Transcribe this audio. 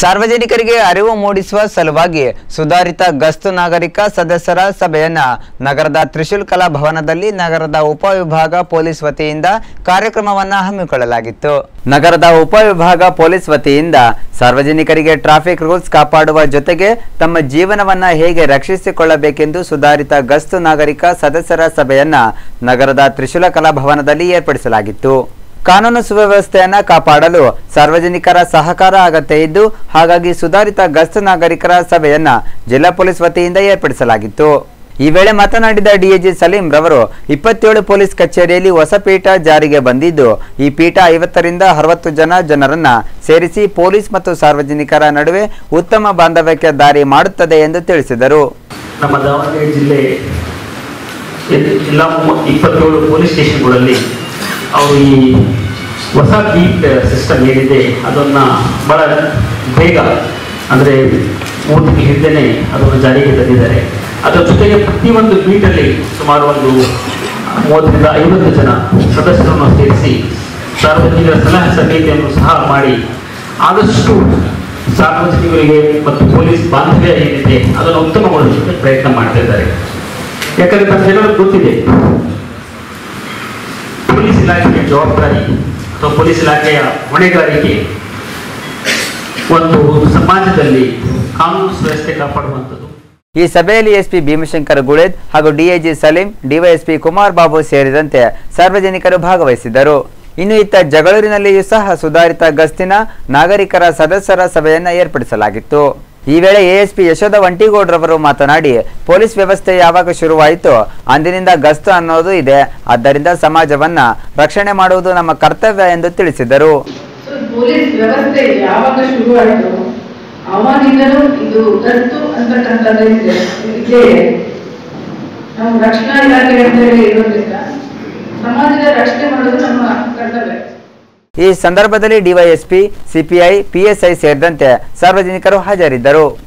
ಸಾರ್ವಜನಿಕರಿಗೆ ಅರಿವು ಮೂಡಿಸುವ ಸಲುವಾಗಿ ಸುಧಾರಿತ ಗಸ್ತು ನಾಗರಿಕ ಸದಸ್ಯರ ಸಭೆಯನ್ನ ನಗರದ ತ್ರಿಶೂಲ್ ಕಲಾ ಭವನದಲ್ಲಿ ನಗರದ ಉಪವಿಭಾಗ ಪೊಲೀಸ್ ವತಿಯಿಂದ ಕಾರ್ಯಕ್ರಮವನ್ನ ಹಮ್ಮಿಕೊಳ್ಳಲಾಗಿತ್ತು. ನಗರದ ಉಪವಿಭಾಗ ಪೊಲೀಸ್ ವತಿಯಿಂದ ಸಾರ್ವಜನಿಕರಿಗೆ ಟ್ರಾಫಿಕ್ ರೂಲ್ಸ್ ಕಾಪಾಡುವ ಜೊತೆಗೆ ತಮ್ಮ ಜೀವನವನ್ನ ಹೇಗೆ ರಕ್ಷಿಸಿಕೊಳ್ಳಬೇಕೆಂದು ಸುಧಾರಿತ ಗಸ್ತು ನಾಗರಿಕ ಸದಸ್ಯರ ಸಭೆಯನ್ನ ನಗರದ ತ್ರಿಶೂಲ ಕಲಾ ಭವನದಲ್ಲಿ ಏರ್ಪಡಿಸಲಾಗಿತ್ತು. ಕಾನೂನು ಸುವ್ಯವಸ್ಥೆಯನ್ನು ಕಾಪಾಡಲು ಸಾರ್ವಜನಿಕರ ಸಹಕಾರ ಅಗತ್ಯ ಇದ್ದು, ಹಾಗಾಗಿ ಸುಧಾರಿತ ಗಸ್ತು ನಾಗರಿಕರ ಸಭೆಯನ್ನು ಜಿಲ್ಲಾ ಪೊಲೀಸ್ ವತಿಯಿಂದ ಏರ್ಪಡಿಸಲಾಗಿತ್ತು. ಈ ವೇಳೆ ಮಾತನಾಡಿದ ಡಿಎಜಿ ಸಲೀಂ ರವರು, ಇಪ್ಪತ್ತೇಳು ಪೊಲೀಸ್ ಕಚೇರಿಯಲ್ಲಿ ಹೊಸ ಪೀಠ ಜಾರಿಗೆ ಬಂದಿದ್ದು, ಈ ಪೀಠ ಐವತ್ತರಿಂದ ಅರವತ್ತು ಜನ ಜನರನ್ನ ಸೇರಿಸಿ ಪೊಲೀಸ್ ಮತ್ತು ಸಾರ್ವಜನಿಕರ ನಡುವೆ ಉತ್ತಮ ಬಾಂಧವ್ಯಕ್ಕೆ ದಾರಿ ಮಾಡುತ್ತದೆ ಎಂದು ತಿಳಿಸಿದರು. ನಮ್ಮ ದಾವಣಗೆರೆ ಜಿಲ್ಲೆ ಇಪ್ಪತ್ತೇಳು ಪೊಲೀಸ್ ಸ್ಟೇಷನ್ಗಳಲ್ಲಿ ಅವರು ಈ ಹೊಸ ಬೀಟ್ ಸಿಸ್ಟಮ್ ಏನಿದೆ, ಅದನ್ನು ಭಾಳ ಬೇಗ, ಅಂದರೆ ಮೂರು ಹಿಂದೆನೇ ಅದನ್ನು ಜಾರಿಗೆ ತಂದಿದ್ದಾರೆ. ಅದರ ಜೊತೆಗೆ ಪ್ರತಿಯೊಂದು ಬೀಟಲ್ಲಿ ಸುಮಾರು ಒಂದು ಮೂವತ್ತರಿಂದ ಐವತ್ತು ಜನ ಸದಸ್ಯರನ್ನು ಸೇರಿಸಿ ಸಾರ್ವಜನಿಕರ ಸಲಹಾ ಸಮಿತಿಯನ್ನು ಸಹ ಮಾಡಿ ಆದಷ್ಟು ಸಾರ್ವಜನಿಕರಿಗೆ ಮತ್ತು ಪೊಲೀಸ್ ಬಾಂಧವ್ಯ ಏನಿದೆ, ಅದನ್ನು ಉತ್ತಮಗೊಳಿಸಲು ಪ್ರಯತ್ನ ಮಾಡ್ತಾ ಇದ್ದಾರೆ. ಯಾಕಂದ್ರೆ ಜನರಿಗೆ ಗೊತ್ತಿದೆ ಪೊಲೀಸ್ ಇಲಾಖೆಯ ಜವಾಬ್ದಾರಿ ಅಥವಾ ಪೊಲೀಸ್ ಇಲಾಖೆಯ ಹೊಣೆಗಾರಿಕೆ ಒಂದು ಸಮಾಜದಲ್ಲಿ ಕಾನೂನು ಸುವ್ಯವಸ್ಥೆ ಕಾಪಾಡುವಂಥದ್ದು. ಈ ಸಭೆಯಲ್ಲಿ ಎಸ್ಪಿ ಭೀಮಶಂಕರ್ ಗುಳೇದ್ ಹಾಗೂ ಡಿಐಜಿ ಸಲೀಂ, ಡಿವೈಎಸ್ಪಿ ಕುಮಾರ್ ಬಾಬು ಸೇರಿದಂತೆ ಸಾರ್ವಜನಿಕರು ಭಾಗವಹಿಸಿದ್ದರು. ಇನ್ನು ಇತ್ತ ಜಗಳೂರಿನಲ್ಲಿಯೂ ಸಹ ಸುಧಾರಿತ ಗಸ್ತಿನ ನಾಗರಿಕರ ಸದಸ್ಯರ ಸಭೆಯನ್ನು ಏರ್ಪಡಿಸಲಾಗಿತ್ತು. ಈ ವೇಳೆ ಎಎಸ್ಪಿ ಯಶೋಧ ವಂಟಿಗೌಡ್ರವರು ಮಾತನಾಡಿ, ಪೊಲೀಸ್ ವ್ಯವಸ್ಥೆ ಯಾವಾಗ ಶುರುವಾಯಿತು ಅಂದಿನಿಂದ ಗಸ್ತು ಅನ್ನೋದು ಇದೆ. ಆದ್ದರಿಂದ ಸಮಾಜವನ್ನ ರಕ್ಷಣೆ ಮಾಡುವುದು ನಮ್ಮ ಕರ್ತವ್ಯ ಎಂದು ತಿಳಿಸಿದರು. ರಕ್ಷಣಾ ಇಲಾಖೆ ಅಂತ ಹೇಳಿ ಇರೋದ್ರಿಂದ ಸಮಾಜದ ರಕ್ಷಣೆ ಮಾಡೋದು ನಮ್ಮ ಕರ್ತವ್ಯ ಈ ಸಂದರ್ಭದಲ್ಲಿ ಡಿವೈಎಸ್ಪಿ ಸಿಪಿಐ ಪಿಎಸ್ಐ ಸೇರಿದಂತೆ ಸಾರ್ವಜನಿಕರು ಹಾಜರಿದ್ದರು.